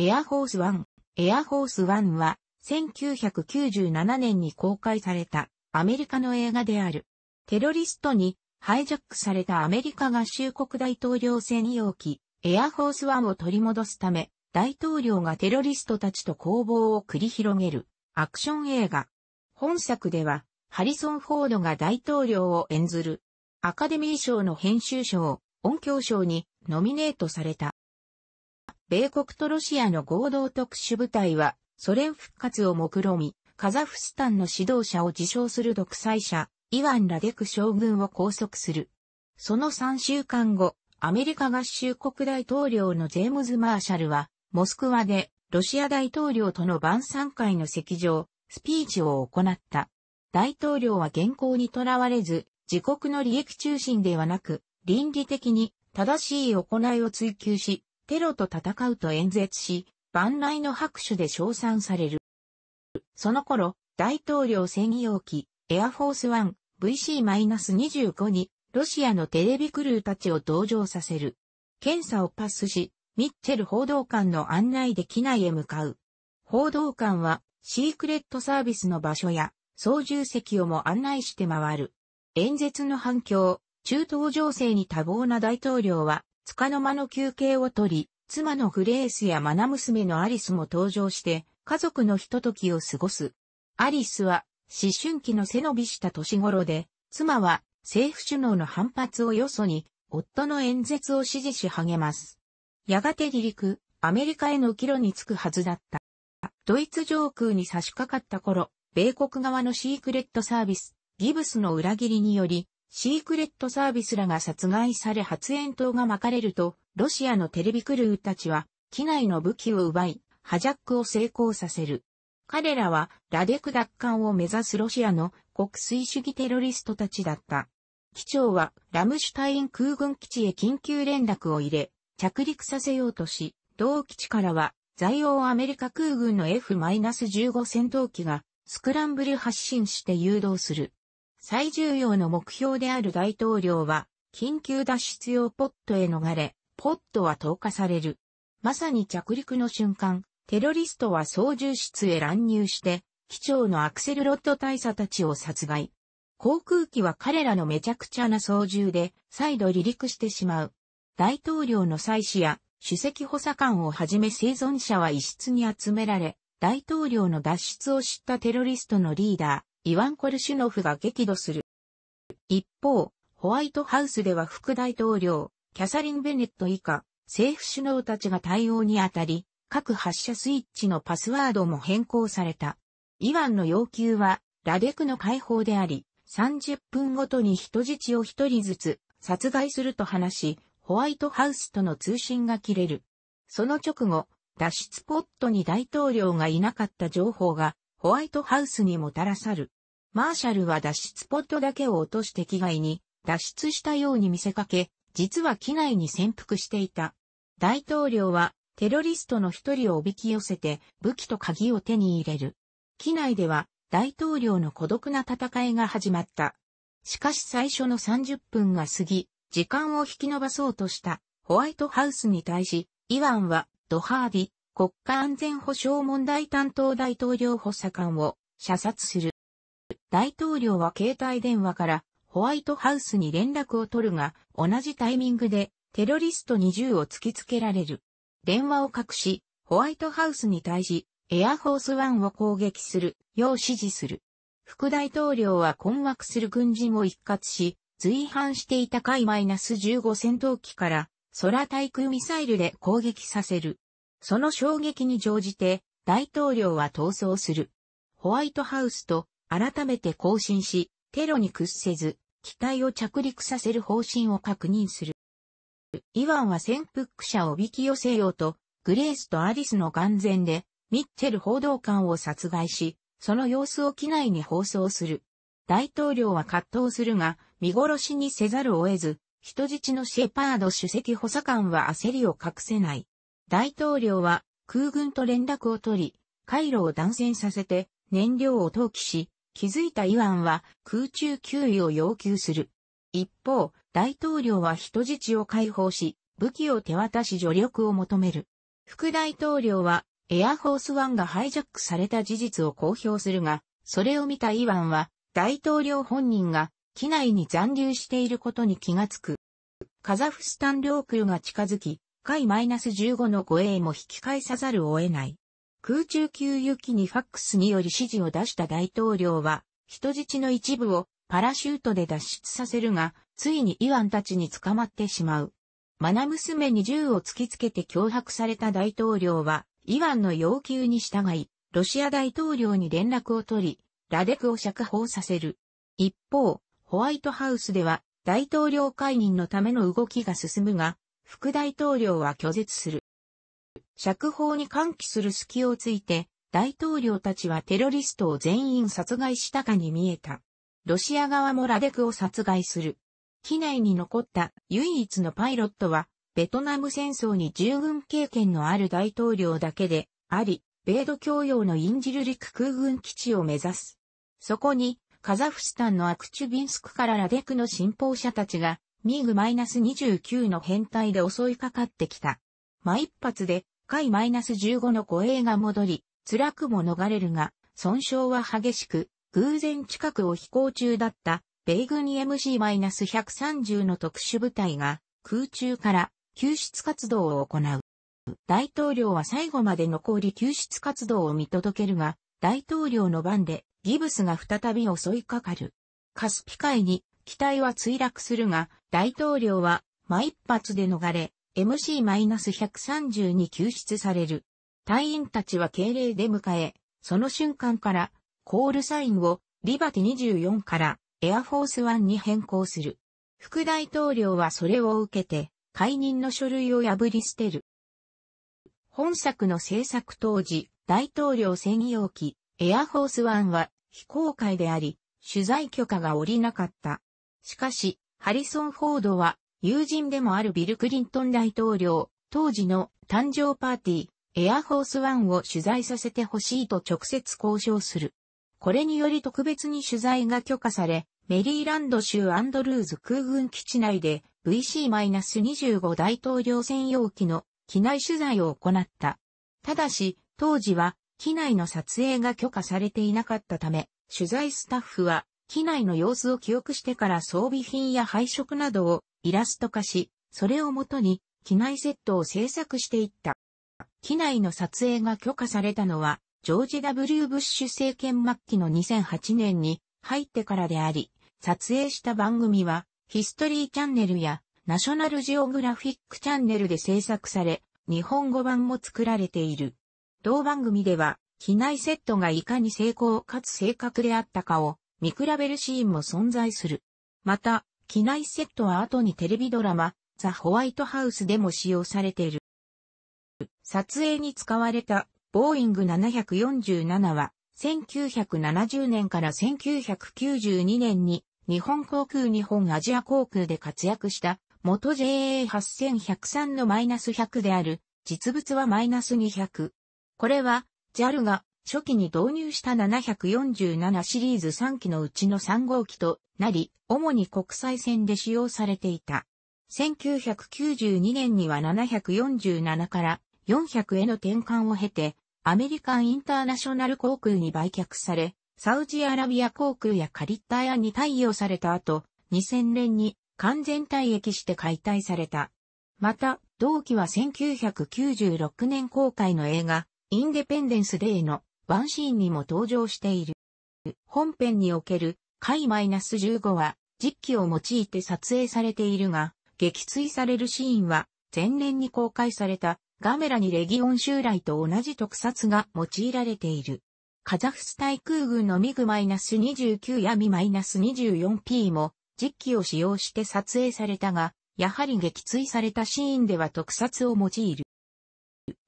エアフォースワン。エアフォースワンは、1997年に公開されたアメリカの映画である。テロリストにハイジャックされたアメリカ合衆国大統領専用機、エアフォースワンを取り戻すため、大統領がテロリストたちと攻防を繰り広げるアクション映画。本作では、ハリソン・フォードが大統領を演ずる。アカデミー賞の編集賞、音響賞にノミネートされた。米国とロシアの合同特殊部隊は、ソ連復活を目論み、カザフスタンの指導者を自称する独裁者、イワン・ラデク将軍を拘束する。その3週間後、アメリカ合衆国大統領のジェームズ・マーシャルは、モスクワでロシア大統領との晩餐会の席上、スピーチを行った。大統領は原稿にとらわれず、自国の利益中心ではなく、倫理的に正しい行いを追求し、テロと戦うと演説し、万来の拍手で称賛される。その頃、大統領専用機、エアフォースワン VC-25 に、ロシアのテレビクルーたちを同乗させる。検査をパスし、ミッチェル報道官の案内で機内へ向かう。報道官は、シークレットサービスの場所や、操縦席をも案内して回る。演説の反響、中東情勢に多忙な大統領は、束の間の休憩を取り、妻のグレースや愛娘のアリスも登場して、家族のひとときを過ごす。アリスは、思春期の背伸びした年頃で、妻は、政府首脳の反発をよそに、夫の演説を支持し励ます。やがて離陸、アメリカへの帰路に着くはずだった。ドイツ上空に差し掛かった頃、米国側のシークレットサービス、ギブスの裏切りにより、シークレットサービスらが殺害され発煙筒が巻かれると、ロシアのテレビクルーたちは、機内の武器を奪い、ハジャックを成功させる。彼らは、ラデク奪還を目指すロシアの国粋主義テロリストたちだった。機長は、ラムシュタイン空軍基地へ緊急連絡を入れ、着陸させようとし、同基地からは、在王アメリカ空軍の F-15 戦闘機が、スクランブル発進して誘導する。最重要の目標である大統領は、緊急脱出用ポットへ逃れ、ポットは投下される。まさに着陸の瞬間、テロリストは操縦室へ乱入して、機長のアクセルロッド大佐たちを殺害。航空機は彼らのめちゃくちゃな操縦で、再度離陸してしまう。大統領の妻子や、主席補佐官をはじめ生存者は一室に集められ、大統領の脱出を知ったテロリストのリーダー、イワン・コルシュノフが激怒する。一方、ホワイトハウスでは副大統領、キャサリン・ベネット以下、政府首脳たちが対応にあたり、各発射スイッチのパスワードも変更された。イワンの要求は、ラデクの解放であり、30分ごとに人質を一人ずつ殺害すると話し、ホワイトハウスとの通信が切れる。その直後、脱出ポットに大統領がいなかった情報がホワイトハウスにもたらさる。マーシャルは脱出ポットだけを落として機外に脱出したように見せかけ、実は機内に潜伏していた。大統領はテロリストの一人をおびき寄せて武器と鍵を手に入れる。機内では大統領の孤独な戦いが始まった。しかし最初の30分が過ぎ、時間を引き延ばそうとしたホワイトハウスに対し、イワンはドハーディ、国家安全保障問題担当大統領補佐官を射殺する。大統領は携帯電話からホワイトハウスに連絡を取るが、同じタイミングでテロリストに銃を突きつけられる。電話を隠し、ホワイトハウスに対し、エアフォースワンを攻撃するよう指示する。副大統領は困惑する軍人を一括し、随伴していた海 -15 戦闘機から空対空ミサイルで攻撃させる。その衝撃に乗じて大統領は逃走する。ホワイトハウスと改めて更新し、テロに屈せず、機体を着陸させる方針を確認する。イワンは潜伏者をおびき寄せようと、グレースとアリスの眼前で、ミッチェル報道官を殺害し、その様子を機内に放送する。大統領は葛藤するが、見殺しにせざるを得ず、人質のシェパード主席補佐官は焦りを隠せない。大統領は空軍と連絡を取り、回路を断線させて燃料を投棄し、気づいたイワンは空中給油を要求する。一方、大統領は人質を解放し、武器を手渡し助力を求める。副大統領はエアフォースワンがハイジャックされた事実を公表するが、それを見たイワンは大統領本人が機内に残留していることに気がつく。カザフスタン領空が近づき、回 -15 の護衛も引き返さざるを得ない。空中給油機にファックスにより指示を出した大統領は、人質の一部をパラシュートで脱出させるが、ついにイワンたちに捕まってしまう。マナ娘に銃を突きつけて脅迫された大統領は、イワンの要求に従い、ロシア大統領に連絡を取り、ラデクを釈放させる。一方、ホワイトハウスでは大統領解任のための動きが進むが、副大統領は拒絶する。釈放に歓喜する隙をついて、大統領たちはテロリストを全員殺害したかに見えた。ロシア側もラデクを殺害する。機内に残った唯一のパイロットは、ベトナム戦争に従軍経験のある大統領だけであり、米ド供用のインジル陸空軍基地を目指す。そこに、カザフスタンのアクチュビンスクからラデクの信奉者たちが、ミーグ -29 の編隊で襲いかかってきた。真一発で、回 -15 の護衛が戻り、辛くも逃れるが、損傷は激しく、偶然近くを飛行中だった、米軍 MC-130 の特殊部隊が、空中から救出活動を行う。大統領は最後まで残り救出活動を見届けるが、大統領の番でギブスが再び襲いかかる。カスピ海に機体は墜落するが、大統領は真一発で逃れ、MC-130 に救出される。隊員たちは敬礼で迎え、その瞬間からコールサインをリバティ24からエアフォース1に変更する。副大統領はそれを受けて解任の書類を破り捨てる。本作の制作当時、大統領専用機エアフォース1は非公開であり、取材許可が下りなかった。しかし、ハリソン・フォードは、友人でもあるビル・クリントン大統領、当時の誕生パーティー、エアフォースワンを取材させてほしいと直接交渉する。これにより特別に取材が許可され、メリーランド州アンドルーズ空軍基地内で VC-25 大統領専用機の機内取材を行った。ただし、当時は機内の撮影が許可されていなかったため、取材スタッフは機内の様子を記憶してから装備品や配色などをイラスト化し、それをもとに機内セットを制作していった。機内の撮影が許可されたのは、ジョージ・ W・ ブッシュ政権末期の2008年に入ってからであり、撮影した番組は、ヒストリーチャンネルやナショナルジオグラフィックチャンネルで制作され、日本語版も作られている。同番組では、機内セットがいかに成功かつ正確であったかを見比べるシーンも存在する。また、機内セットは後にテレビドラマ、ザ・ホワイトハウスでも使用されている。撮影に使われた、ボーイング747は、1970年から1992年に、日本航空日本アジア航空で活躍した元 JA8103 のマイナス100である、実物はマイナス200。これは、JAL が初期に導入した747シリーズ3機のうちの3号機となり、主に国際線で使用されていた。1992年には747から400への転換を経て、アメリカンインターナショナル航空に売却され、サウジアラビア航空やカリッターアに対応された後、2000年に完全退役して解体された。また、同期は1996年公開の映画、インデペンデンスデーのワンシーンにも登場している。本編における回 -15 は実機を用いて撮影されているが、撃墜されるシーンは前年に公開されたガメラにレギオン襲来と同じ特撮が用いられている。カザフスタイ空軍のミグ -29 やミ -24P も実機を使用して撮影されたが、やはり撃墜されたシーンでは特撮を用いる。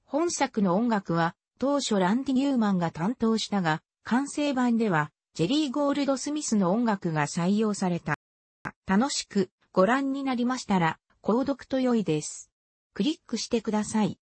本作の音楽は当初ランディ・ニューマンが担当したが、完成版ではジェリー・ゴールド・スミスの音楽が採用された。楽しくご覧になりましたら、購読と良いです。クリックしてください。